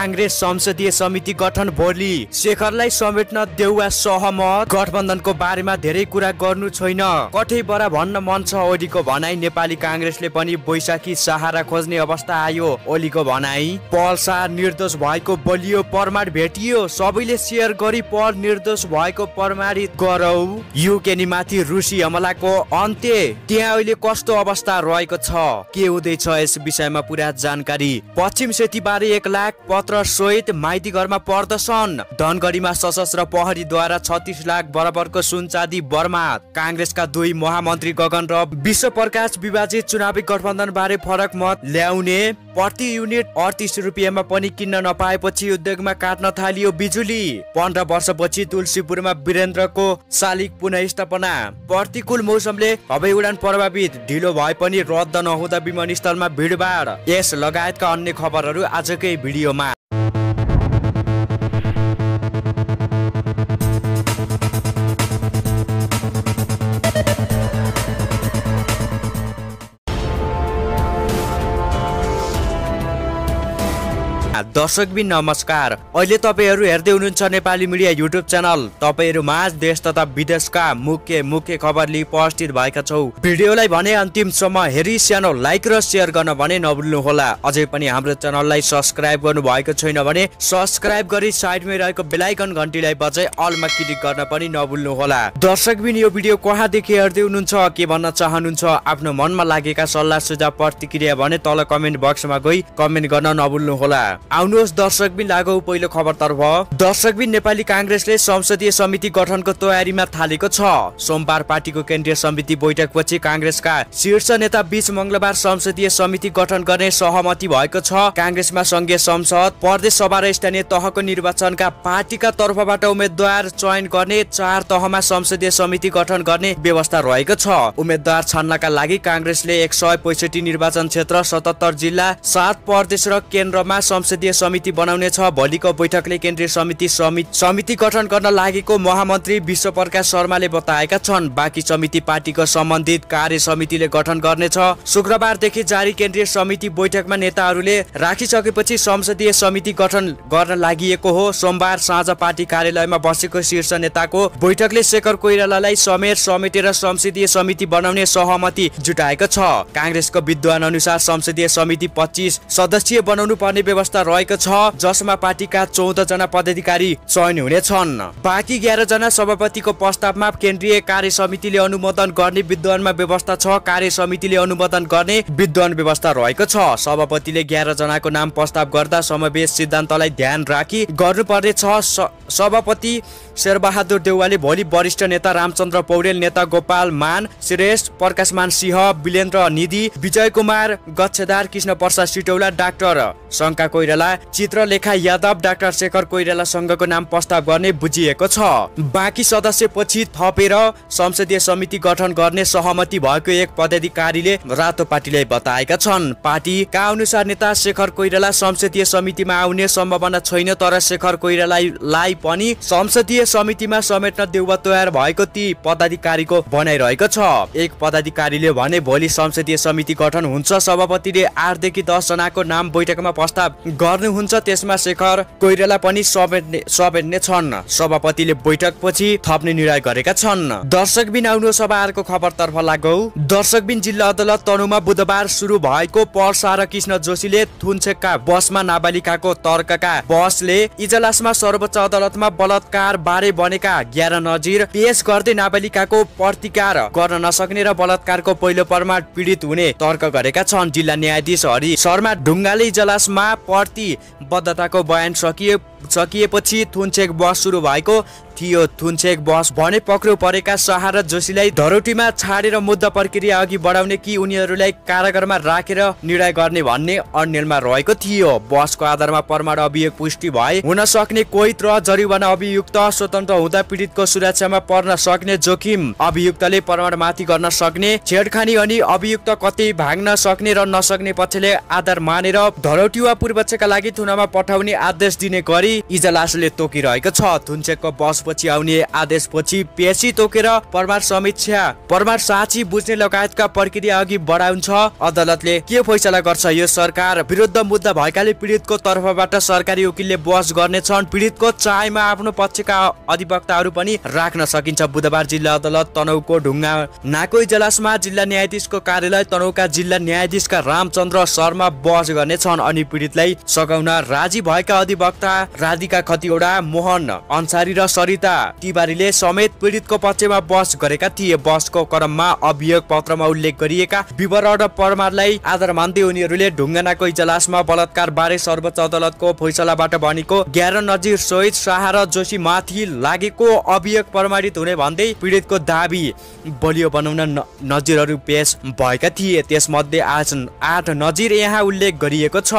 काङ्ग्रेस संसदीय समिति गठन भोलि शेखरलाई समेट्न देउवा सहमत। गठबन्धनको बारेमा धेरै कुरा गर्नु छैन। कठै बरा भन्न मन छ ओलीको भनाई। नेपाली काङ्ग्रेसले पनि बैशाखी सहारा खोज्ने अवस्था आयो ओलीको भनाई। शाह निर्दोष भएको बलियो प्रमाण भेटियो। सबैले सेयर गरी पल निर्दोष भएको प्रमाणित गरौ। युकेनी माथि रुसी हमलाको अन्त्य। त्यहाँ अहिले कस्तो अवस्था रहेको छ? के हुँदैछ यस विषयमा पुरा जानकारी? पश्चिम सेतीबारे एक लाख पत्र सहित माइती घरमा पर्दछन्। धनगढीमा सशस्त्र प्रहरीद्वारा छत्तिस लाख बराबरको सुन चाँदी बर्माद। काङ्ग्रेसका दुई महामन्त्री गगन र विश्व प्रकाश विभाजित चुनावी गठबन्धन बारे फरक मत ल्याउने प्रति युनिट अडतिस रुपियाँमा पनि किन्न नपाएपछि उद्योगमा काट्न थालियो बिजुली। पन्ध्र वर्षपछि तुलसीपुरमा वीरेन्द्रको शालिग पुनस्थापना। प्रतिकूल मौसमले हवाई उडान प्रभावित। ढिलो भए पनि रद्द नहुँदा विमानस्थलमा भिडभाड। यस लगायतका अन्य खबरहरू आजकै भिडियोमा। दर्शकबिन नमस्कार। अहिले तपाईँहरू हेर्दै हुनुहुन्छ नेपाली मिडिया युट्युब च्यानल। तपाईँहरू माझ देश तथा विदेशका मुख्य मुख्य खबर लिई उपस्थित भएका छौ। भिडियोलाई भने अन्तिमसम्म हेरी सानो लाइक र सेयर गर्न भने नभुल्नु होला अझै पनि हाम्रो च्यानललाई सब्सक्राइब गर्नु भएको छैन भने सब्सक्राइब गरी साइडमै रहेको बेलायकन घन्टीलाई बजाइ अलमा क्लिक गर्न पनि नभुल्नु होला दर्शकबिन यो भिडियो कहाँदेखि हेर्दै हुनुहुन्छ के भन्न चाहनुहुन्छ आफ्नो मनमा लागेका सल्लाह सुझाव प्रतिक्रिया भने तल कमेन्ट बक्समा गई कमेन्ट गर्न नभुल्नु होला आउनुहोस् दर्शकबिन लागौ पहिलो खबरतर्फ। दर्शकबिन नेपाली काङ्ग्रेसले संसदीय समिति गठनको तयारीमा थालेको छ। सोमबार पार्टीको केन्द्रीय समिति बैठकपछि काङ्ग्रेसका शीर्ष नेता बीच मङ्गलबार संसदीय समिति गठन गर्ने सहमति भएको छ। काङ्ग्रेसमा संघीय संसद प्रदेश सभा र स्थानीय तहको निर्वाचनका पार्टीका तर्फबाट उम्मेद्वार चयन गर्ने चार तहमा संसदीय समिति गठन गर्ने व्यवस्था रहेको छ। उम्मेद्वार छान्नका लागि काङ्ग्रेसले एक निर्वाचन क्षेत्र सतहत्तर जिल्ला सात प्रदेश र केन्द्रमा संसदीय समिति बनाउने छ। भोलिको बैठकले केन्द्रीय समिति समिति गठन गर्न लागेको महामन्त्री विश्व प्रकाश शर्माले बताएका छन्। बाँकी समिति पार्टीको सम्बन्धित कार्य समितिले गठन गर्नेछ। शुक्रबारदेखि जारी केन्द्रीय समिति बैठकमा नेताहरूले राखिसकेपछि संसदीय समिति गठन गर्न लागि हो। सोमबार साँझ पार्टी कार्यालयमा बसेको शीर्ष नेताको बैठकले शेखर कोइरालालाई समेत समेटेर संसदीय समिति बनाउने सहमति जुटाएको छ। काङ्ग्रेसको विद्वान अनुसार संसदीय समिति पच्चिस सदस्यीय बनाउनु पर्ने व्यवस्था रहेको छ जसमा पार्टीका चौध जना पदाधिकारी चयन हुनेछन् बाँकी एघार जना सभापतिको प्रस्तावमा केन्द्रीय कार्य समितिले अनुमोदन गर्ने विद्वानमा व्यवस्था छ कार्य समितिले अनुमोदन गर्ने विद्वान व्यवस्था रहेको छ। सभापतिले एघार जनाको नाम प्रस्ताव गर्दा समावेश सिद्धान्तलाई ध्यान राखी गर्नुपर्ने छ। सभापति शेरबहादुर देउवाले भोलि वरिष्ठ नेता रामचन्द्र पौडेल नेता गोपाल मान श्रेष्ठ प्रकाशमान सिंह विलेन्द्र निधि विजय कुमार गच्छेदार कृष्ण प्रसाद सिटौला डाक्टर शङ्का कोइराला चित्रलेखा यादव डाक्टर शेखर कोइरालासँगको नाम प्रस्ताव गर्ने बुझिएको छ। बाँकी सदस्य पछि थपेर संसदीय समिति गठन गर्ने सहमति भएको एक पदाधिकारीले रातो पार्टीलाई बताएका छन्। पार्टीका अनुसार नेता शेखर कोइराला संसदीय समितिमा आउने सम्भावना छैन तर शेखर कोइरालालाई पनि संसदीय समितिमा समेट्न देउवा तयार भएको ती पदाधिकारीको भनाइरहेको छ। एक पदाधिकारीले भने भोलि संसदीय समिति गठन हुन्छ। सभापतिले आठदेखि दस जनाको नाम बैठकमा प्रस्ताव गर्नुहुन्छ त्यसमा शेखर। कोइराला पनि समेट्ने समेट्ने छन्। सभापतिले बैठकपछि थप्ने निर्णय गरेका छन्। दर्शकबिन आउनु सभा अर्को खबरतर्फ लागौ। दर्शकबिन जिल्ला अदालत तनुमा बुधबार सुरु भएको पर्सा र कृष्ण जोशीले थुन्सेकका बसमा नाबालिकाको तर्कका बसले इजलासमा सर्वोच्च अदालतमा बलात्कार बारे बनेका ज्ञान नजिर पेश गर्दै नाबालिकाको प्रतिकार गर्न नसक्ने र बलात्कारको पहिलो प्रमाण पीडित हुने तर्क गरेका छन्। जिल्ला न्यायाधीश हरि शर्मा ढुङ्गाले इजलासमा प्रतिबद्धताको बयान सकिए सकिएपछि थुनचेक बस सुरु भएको थियो। थुनचेक बस भने पक्रो परेका सहारा जोशीलाई धरोटीमा छाडेर मुद्दा प्रक्रिया अघि बढाउने कि उनीहरूलाई कारागारमा राखेर निर्णय गर्ने भन्ने अन्यलमा रहेको थियो। बसको आधारमा प्रमाण अभियोग पुष्टि भए हुन सक्ने कोही र जरिवाना अभियुक्त स्वतन्त्र हुँदा पीडितको सुरक्षामा पर्न सक्ने जोखिम अभियुक्तले प्रमाण माथि गर्न सक्ने छेडखानी अनि अभियुक्त कतै भाग्न सक्ने र नसक्ने पक्षले आधार मानेर धरोटी वा पूर्वक्षका लागि थुनामा पठाउने आदेश दिने गरी इजलासले तोकिरहेको छ। थुन्चेकको बस पछि आउने आदेशपछि पेशी तोकेर परमार समीक्षा परमार साँची बुझ्ने लगायतका प्रक्रिया अघि बढाउँछ। अदालतले के फैसला गर्छ यो सरकार? विरुद्ध मुद्दा भएकाले पीडितको तर्फबाट सरकारी वकिलले बहस गर्नेछन्। पीडितको चायमा आफ्नो पक्षका अधिवक्ताहरू पनि राख्न सकिन्छ। बुधबार जिल्ला अदालत तनहुको ढुङ्गा नाको इजलासमा जिल्ला न्यायाधीशको कार्यालय तनहुका जिल्ला न्यायाधीशका रामचन्द्र शर्मा बहस गर्नेछन् अनि पीडितलाई सघाउन राजी भएका अधिवक्ता राधिका खतिवडा मोहन अन्सारी र सरिता तिवारीले समेत पीडितको पक्षमा बहस गरेका थिए। बहसको क्रममा अभियोग पत्रमा उल्लेख गरिएका विवरण र आधार मान्दै उनीहरूले ढुङ्गानाको इजलासमा बलात्कार बारे सर्वोच्च अदालतको फैसलाबाट बनेको ग्यार नजिर सहित शाह र जोशी माथि लागेको अभियोग प्रमाणित हुने भन्दै पीडितको दावी बलियो बनाउन नजिरहरू पेश भएका थिए। त्यसमध्ये आज आठ नजिर यहाँ उल्लेख गरिएको छ।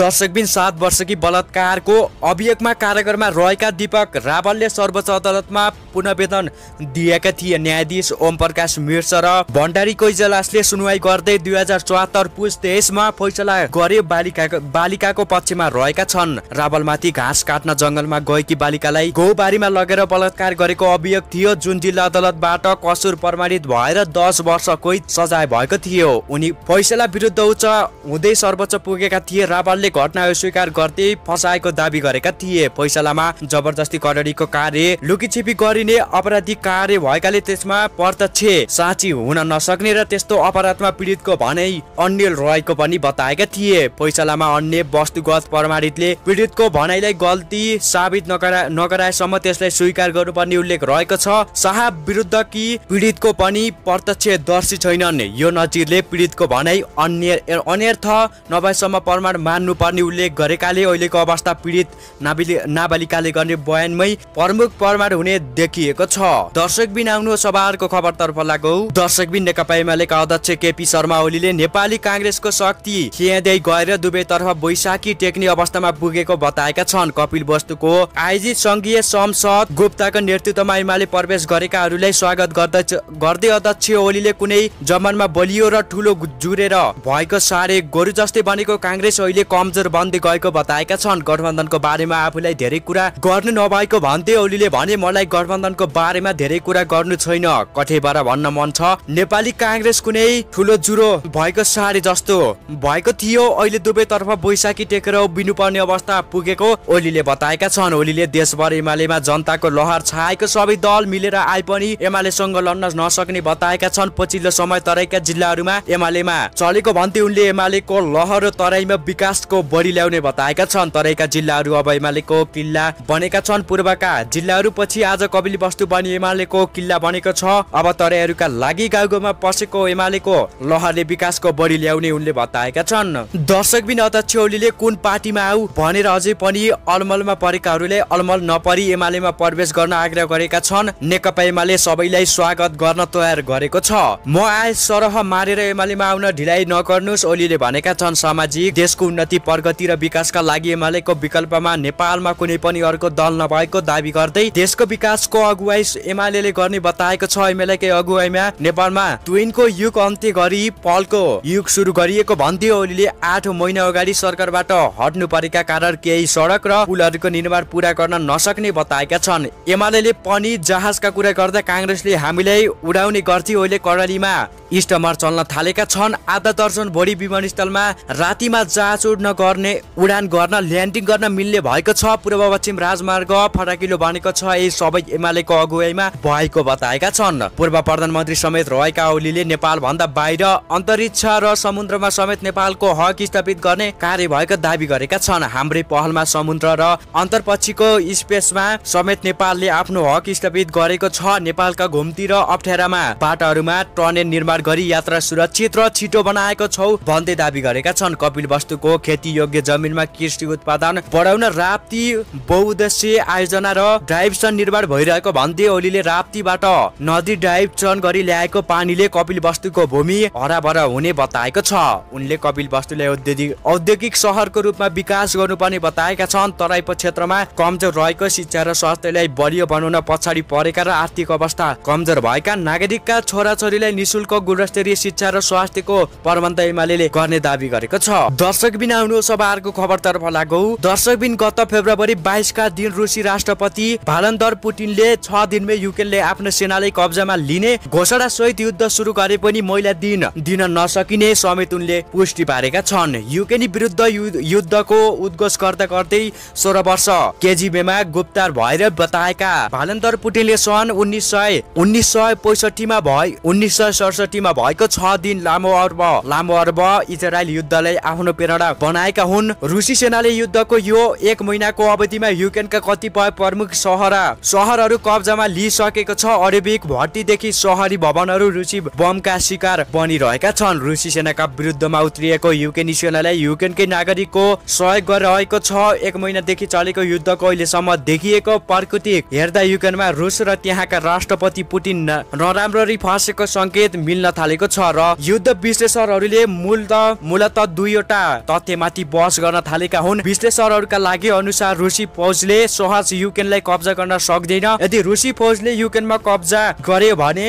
दर्शकबिन सात वर्षकी बलात्कारको अभियोगमा कारागारमा रहेका दीपक रावलले सर्वोच्च अदालतमा पुनवेदन दिएका थिए। न्यायाधीश ओम प्रकाश मिर्स र भण्डारीको इजलासले सुनवाई गर्दै दुई हजार चौहत्तर पुस तेइसमा फैसला गरे बालिकाको बालिकाको पक्षमा रहेका छन्। रावलमाथि घाँस काट्न जङ्गलमा गएकी बालिकालाई गौबारीमा लगेर बलात्कार गरेको अभियोग थियो। जुन जिल्ला अदालतबाट कसुर प्रमाणित भएर दस वर्षको सजाय भएको थियो। उनी फैसला विरुद्ध उच्च हुँदै सर्वोच्च पुगेका थिए। रावलले घटना अस्वीकार गर्दै फसाएको दावी गरेका थिए। फैसलामा जबरजस्ती कडडीको कार्य लुकीछिपी गरिने अपराधिक कार्य भएकाले त्यसमा प्रत्यक्ष साँची हुन नसक्ने र त्यस्तो अपराधमा पीडितको भनाइ अन्य रहेको पनि बताएका थिए। फैसलामा अन्य वस्तुगत प्रमाणितले पीडितको भनाइलाई गल्ती साबित नगरा नगराएसम्म त्यसलाई स्वीकार गर्नुपर्ने उल्लेख रहेको छ। शाह विरुद्ध कि पीडितको पनि प्रत्यक्षदर्शी छैनन्। यो नजिरले पीडितको भनाइ अन्य अनर्थ नभएसम्म प्रमाण मान्नुपर्ने उल्लेख गरेकाले अहिलेको अवस्था पीडित नाबालि नाबालिकाले गर्ने बयानमै प्रमुख प्रमाण हुने देखिएको छ। दर्शक बिन आउनु सभाहरूको खबरतर्फ लागौ। दर्शक बिन नेकपा एमालेका अध्यक्ष केपी शर्मा ओलीले नेपाली काङ्ग्रेसको शक्ति खियाँदै गएर दुवैतर्फ बैशाखी टेक्ने अवस्थामा पुगेको बताएका छन्। कपिल वस्तुको आयोजित संघीय संसद गुप्ताको नेतृत्वमा एमाले प्रवेश गरेकाहरूलाई स्वागत गर्दै गर्दै अध्यक्ष ओलीले कुनै जमानमा बलियो र ठुलो जुरेर भएको सारे गोरु जस्तै बनेको काङ्ग्रेस अहिले कमजोर बन्दै गएको बताएका छन्। गठबन्धनको बारेमा आफूलाई धेरै कुरा गर्नु नभएको भन्दै ओलीले भने मलाई गठबन्धनको बारेमा धेरै कुरा गर्नु छैन। कठैबाट भन्न मन छ। नेपाली काङ्ग्रेस कुनै ठुलो जुरो भएको सारे जस्तो। भएको थियो अहिले दुवैतर्फ बैशाखी टेकेर उभिनुपर्ने अवस्था पुगेको ओलीले बताएका छन्। ओलीले देशभर एमालेमा जनताको लहर छाएको सबै दल मिलेर आए पनि एमालेसँग लड्न नसक्ने बताएका छन्। पछिल्लो समय तराईका जिल्लाहरूमा एमालेमा चलेको भन्दै उनले एमालेको लहर तराईमा विकासको बढी ल्याउने बताएका छन्। तराईका जिल्लाहरू अब एमालेको किल्ला बनेका छन्। पूर्वका जिल्लाहरू पछि आज कपिली वस्तु बनी एमालेको किल्ला बनेको छ। अब तराईहरूका लागि गाउँ गाउँमा पसेको एमालेको लहरले विकासको बढी ल्याउने उनले बताएका छन्। दर्शक बिन अध्यक्ष ओलीले कुन पार्टीमा आऊ भनेर अझै पनि अलमलमा परेकाहरूले अलमल नपरी एमालेमा प्रवेश गर्न आग्रह गरेका छन्। नेकपा एमाले सबैलाई स्वागत गर्न तयार गरेको छ। म आए सरह मारेर एमालेमा आउन ढिलाइ नगर्नुहोस् ओलीले भनेका छन् सामाजिक देशको उन्नति प्रगति र विकासका लागि एमालेको विकल्पमा नेपालमा कुनै पनि अर्को दल नभएको दावी गर्दै देशको विकासको अगुवाई एमाले गर्ने बताएको छ। एमालेकै अगुवाईमा नेपालमा ट्विनको युग अन्त्य गरी पलको युग सुरु गरिएको भन्दै ओलीले आठ महिना अगाडि सरकारबाट हट्नु परेका कारण केही सडक र पुलहरूको निर्माण पूरा गर्न नसक्ने बताएका छन्। एमाले पनि जहाजका कुरा गर्दा काङ्ग्रेसले हामीलाई उडाउने गर्थे अहिले कर्णालीमा। स्टमर चल्न थालेका छन्। आधा दर्जन भोलि विमानस्थलमा रातिमा जहाज उड्न गर्ने उडान गर्न ल्यान्डिङ गर्न मिल्ने भएको छ। पूर्व पश्चिम राजमार्ग फटाकिलो बनेको छ यी सबै एमालेको अगुवाईमा भएको बताएका छन्। पूर्व प्रधानमन्त्री समेत रहेका ओलीले नेपाल भन्दा बाहिर अन्तरिक्ष र समुद्रमा समेत नेपालको हक स्थापित गर्ने कार्य भएको दावी गरेका छन्। हाम्रै पहलमा समुद्र र अन्तर्पक्षीको स्पेसमा समेत नेपालले आफ्नो हक स्थापित गरेको छ नेपालका घुम्ती र अप्ठ्यारामा। बाटाहरूमा टनेल निर्माण गरी यात्रा सुरक्षित र छिटो बनाएको छौ भन्दै दावी गरेका छन्। कपिल वस्तुको खेती योग्य जमिनमा कृषि उत्पादन बढाउन राप्ती बहुद्देश्य आयोजना र ड्राइभ सन निर्माण भइरहेको भन्दै ओलीले राप्तीबाट नदी ड्राइभ चन गरी ल्याएको पानीले कपिल वस्तुको भूमि हराभरा हुने बताएको छ। उनले कपिल वस्तुलाई औद्योगिक औद्योगिक सहरको रूपमा विकास गर्नुपर्ने बताएका छन् तराई क्षेत्रमा कमजोर रहेको शिक्षा र स्वास्थ्यलाई बलियो बनाउन पछाडि परेका र आर्थिक अवस्था कमजोर भएका नागरिकका छोराछोरीलाई निशुल्क गुणस्तरीय शिक्षा र स्वास्थ्यको प्रबन्ध एमाले गर्ने दावी गरेको छ। दर्शक बिन आउनु सभाहरूको खबरतर्फ लागौ। दर्शक बिन गत फेब्रुअरी बाइसका दिन रुसी राष्ट्रपति भालन्दर पुटिनले छ दिनमै युक्रेनले आफ्नो सेनालाई कब्जामा लिने घोषणा सहित युद्ध सुरु गरे पनि महिला दिन दिन नसकिने समेत उनले पुष्टि पारेका छन्। युक्रेनी विरुद्ध युद्धको उद्घोष गर्दा गर्दै सोह्र वर्ष केजिबीमा गुप्तार भएर बताएका भालन्दर पुटिनले सन् उन्नाइस सय उन्नाइस सय पैसठीमा भए उन्नाइस सय सडसठीमा भएको छ दिन लामो अर्ब लामो अर्ब इजरायल युद्धलाई आफ्नो प्रेरणा बनाएका हुन्। रुसी सेनाले युद्धको यो एक महिनाको अवधिमा युक्रेनका कतिपय प्रमुख सहर। सहरहरू कब्जामा लिइसकेको छ। अरेबिक भट्टीदेखि सहरी भवनहरू रुसी बमका शिकार बनिरहेका छन्। रुसी सेनाका विरुद्धमा उत्रिएको युक्रेनी सेनालाई युक्रेनकै नागरिकको सहयोग गरिरहेको छ। एक महिनादेखि चलेको युद्धको अहिलेसम्म देखिएको प्रकृति हेर्दा युक्रेनमा रुस र त्यहाँका राष्ट्रपति पुटिन नराम्ररी फँसेको संकेत मिल्न थालेको छ र युद्ध विश्लेषकहरूले मूल मूलत दुईवटा तथ्यमाथि बहस गर्न थालेका हुन्। विश्लेषकहरूका लागि अनुसार रुसी फौजले सहज युक्रेनलाई कब्जा गर्न सक्दैन। यदि रुसी फौजले युक्रेनमा कब्जा गर्यो भने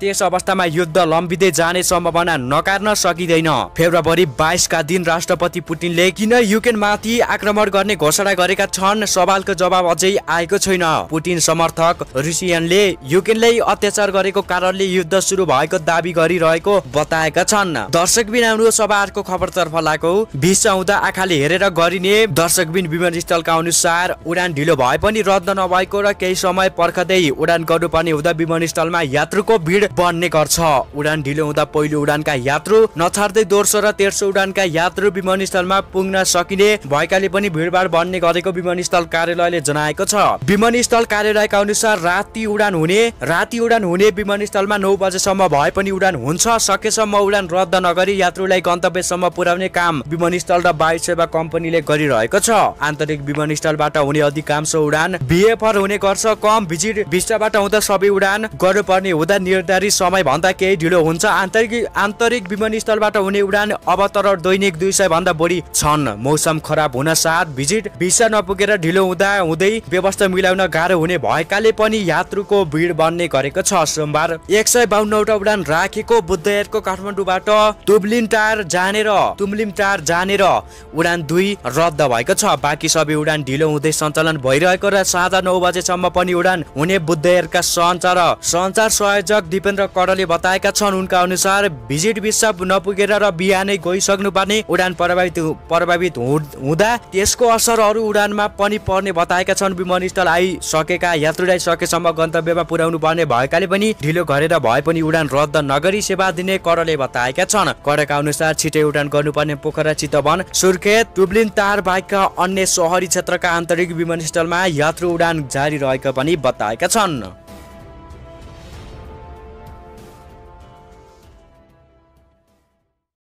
त्यस अवस्थामा युद्ध लम्बिँदै जाने सम्भावना नकार्न सकिँदैन। फेब्रुअरी बाइसका दिन राष्ट्रपति पुटिनले किन युक्रेन माथि आक्रमण गर्ने घोषणा गरेका छन् सवालको जवाब अझै आएको छैन। पुटिन समर्थक रुसियनले युक्रेनले अत्याचार गरेको कारणले युद्ध सुरु भएको दावी गरिरहेको बताएका छन्। दर्शकबिन हाम्रो सभाको खबरतर्फ लागेको विश्व हुँदा आँखाले हेरेर गरिने दर्शकबिन विमानस्थलका अनुसार उडान ढिलो भए पनि रद्द नभएको र केही समय पर्खदै उडान गर्नुपर्ने हुँदा विमानस्थलमा यात्रुको भिड बन्ने गर्छ। उडान ढिलो हुँदा पहिलो उडानका यात्रु नछाड्दै दोस्रो र तेर्सो उडानका यात्रु विमानस्थलमा पुग्न सकिने भएकाले पनि भिडभाड बन्ने गरेको विमानस्थल कार्यालयले जनाएको छ। विमानस्थल कार्यालयका अनुसार राति उडान हुने राति उडान हुने विमानस्थलमा नौ बजेसम्म भए पनि उडान हुन्छ। सकेसम्म उडान रद्द नगरी यात्रुलाई गन्तव्यसम्म पुर्याउने काम विमानस्थल र वायु सेवा कम्पनीले गरिरहेको छ। आन्तरिक विमानस्थलबाट हुने अधिकांश उडान बिएफआर हुने गर्छ। कम भिजिट भिस्टाबाट हुँदा सबै उडान गर्नुपर्ने हुँदा निर्धारित निर्धारित समयभन्दा केही ढिलो हुन्छ। आन्तरिक आन्तरिक विमानस्थलबाट हुने उडान अब तर दैनिक दुई सय भन्दा बढी छन्। मौसम खराब हुन साथ भिजिट भिसा नपुगेर ढिलो हुँदा हुँदै व्यवस्था मिलाउन गाह्रो हुने भएकाले पनि यात्रुको भिड बन्ने गरेको छ सोमबार। एक सय बाहन्नवटा उडान राखेको बुद्धयरको काठमाडौँबाट तुबलिन टार जानेर तुमलिम टार जानेर उडान दुई रद्द भएको छ। बाँकी सबै उडान ढिलो हुँदै सञ्चालन भइरहेको र साँझ नौ बजेसम्म पनि उडान हुने बुद्धयरका सञ्चार सञ्चार संयोजक दिपेन्द्र कड़ले बताएका छन् उनका अनुसार भिजिट भिसा नपुगेर र बिहानै गइसक्नु पर्ने उडान प्रभावित प्रभावित हुँदा त्यसको असर अरू उडानमा पनि पर्ने बताएका छन्। विमानस्थल आइसकेका यात्रुलाई सकेसम्म गन्तव्यमा पुर्याउनु पर्ने भएकाले पनि ढिलो गरेर भए पनि उडान रद्द नगरी सेवा दिने करले बताएका छन्। करका अनुसार छिटै उडान गर्नुपर्ने पोखरा चितवन सुर्खेत टुब्लिन तार बाहेकका अन्य सहरी क्षेत्रका आन्तरिक विमानस्थलमा यात्रु उडान जारी रहेको पनि बताएका छन्।